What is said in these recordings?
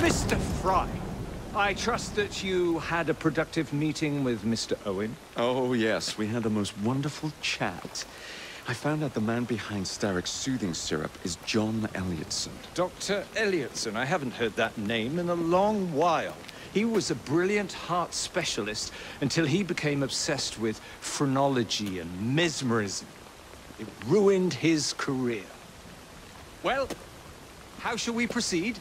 Mr. Frye, I trust that you had a productive meeting with Mr. Owen. Oh, yes. We had the most wonderful chat. I found out the man behind Starrick's soothing syrup is John Elliotson. Dr. Elliotson, I haven't heard that name in a long while. He was a brilliant heart specialist until he became obsessed with phrenology and mesmerism. It ruined his career. Well, how shall we proceed?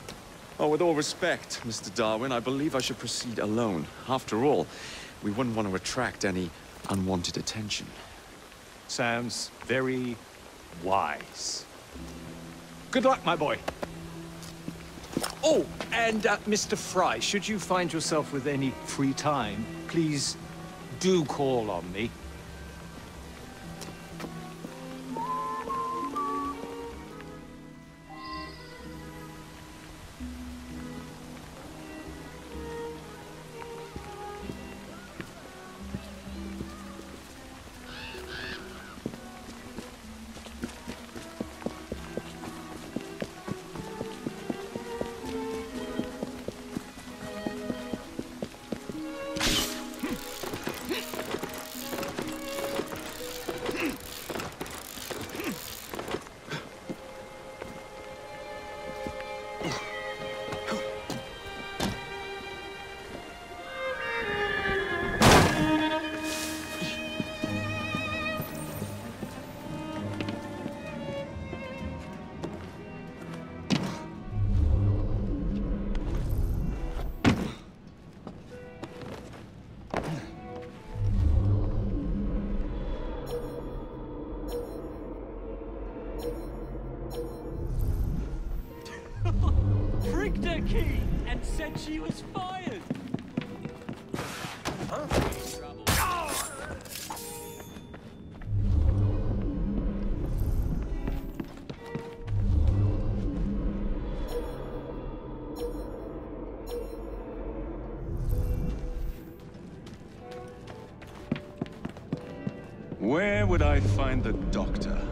Oh, with all respect, Mr. Darwin, I believe I should proceed alone. After all, we wouldn't want to attract any unwanted attention. Sounds very wise. Good luck, my boy. Oh, and uh, Mr. Frye, should you find yourself with any free time, please do call on me. And she was fired. Where would I find the doctor?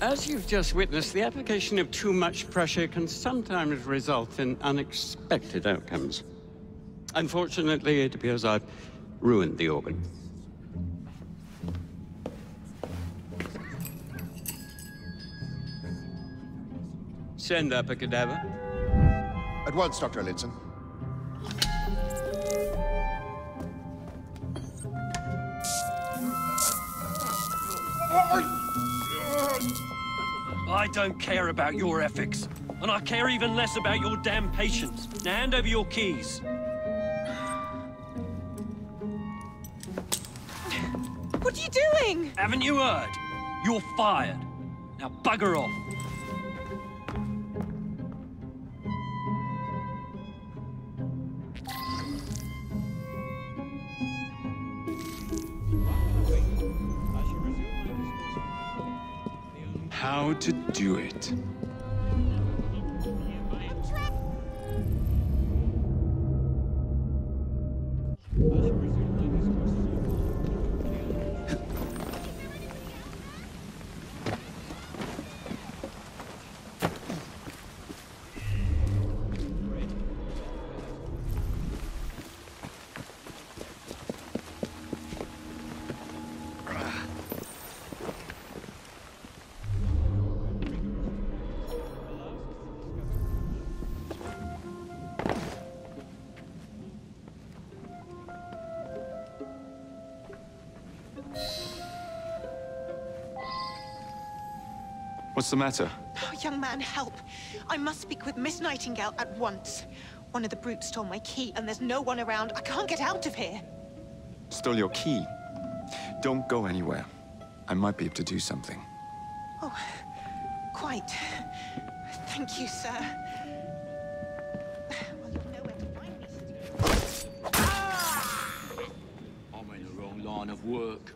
As you've just witnessed, the application of too much pressure can sometimes result in unexpected outcomes. Unfortunately, it appears I've ruined the organ. Send up a cadaver. At once, Dr. Elliotson. I don't care about your ethics. And I care even less about your damn patients. Now hand over your keys. What are you doing? Haven't you heard? You're fired. Now bugger off. How to do it. What's the matter? Oh, young man, help. I must speak with Miss Nightingale at once. One of the brutes stole my key, and there's no one around. I can't get out of here. Stole your key. Don't go anywhere. I might be able to do something. Oh, quite. Thank you, sir. Well, you'll know where to find me. I'm in the wrong line of work.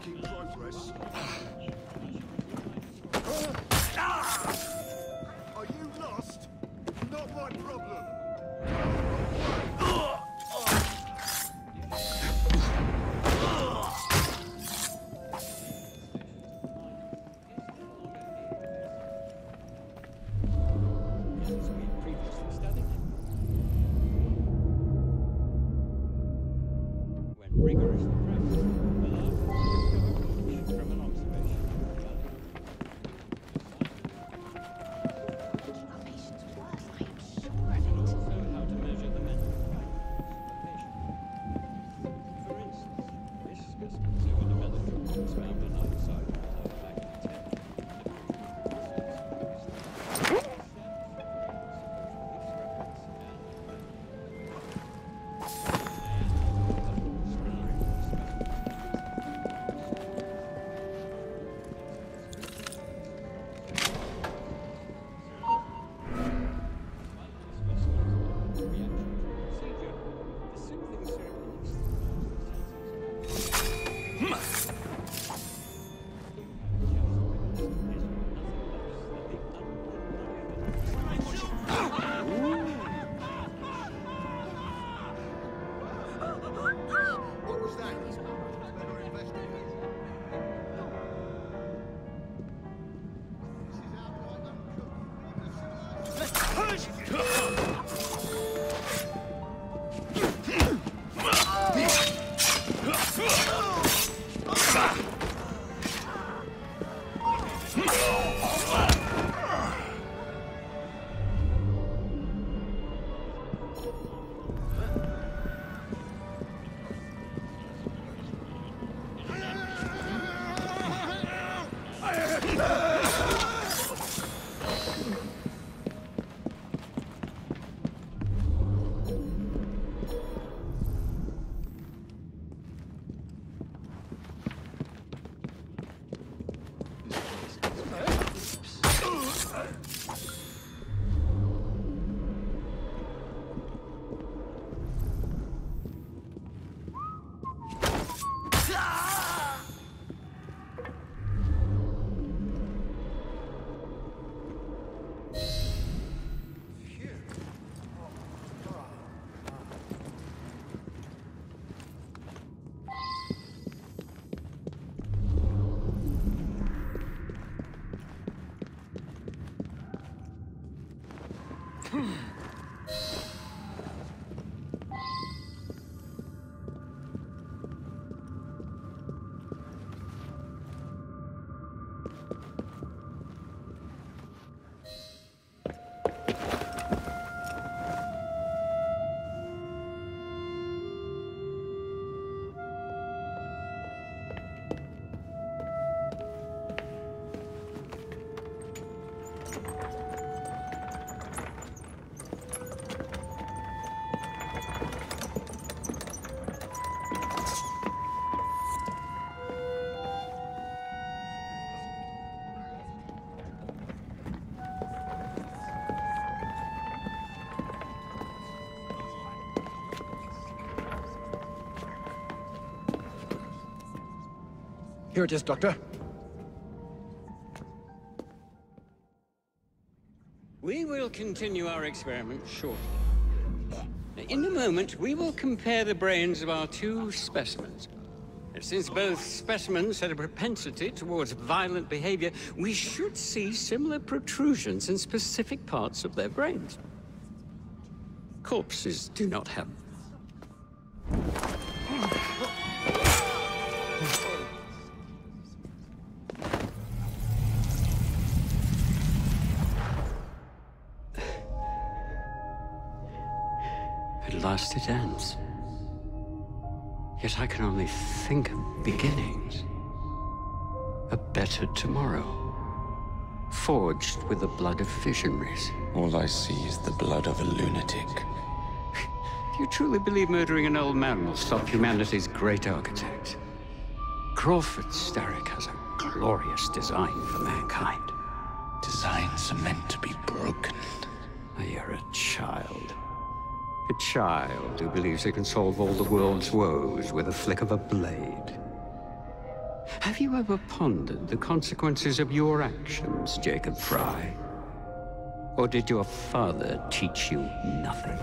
Making progress. Ah! Are you lost? Not my problem. when Let's go! Hmm. Here it is, Doctor. We will continue our experiment shortly. In a moment, we will compare the brains of our two specimens. Since both specimens had a propensity towards violent behavior, we should see similar protrusions in specific parts of their brains. Corpses do not have. At last it ends. Yet I can only think of beginnings. A better tomorrow. Forged with the blood of visionaries. All I see is the blood of a lunatic. Do you truly believe murdering an old man will stop humanity's great architect? Crawford Starrick has a glorious design for mankind. Designs are A child who believes he can solve all the world's woes with a flick of a blade. Have you ever pondered the consequences of your actions, Jacob Frye? Or did your father teach you nothing?